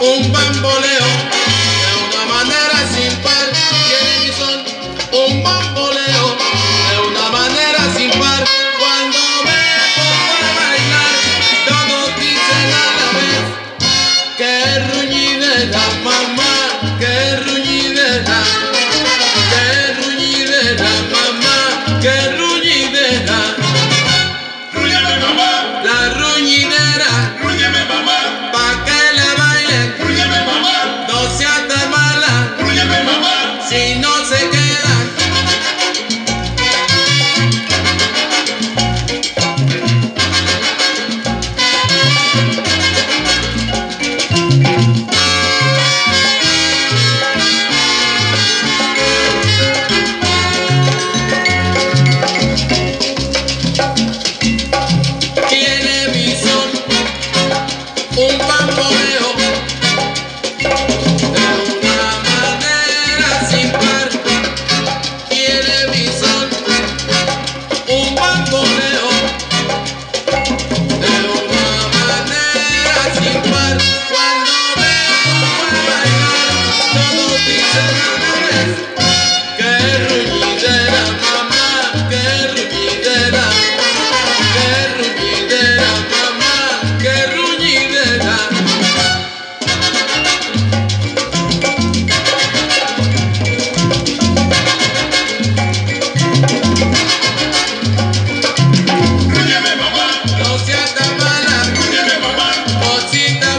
un bamboleo de una manera sin par. Tiene mi son, un bamboleo de una manera sin par. Cuando me pongo a bailar, todos dicen a la vez que ruñidera, mamá,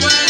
away.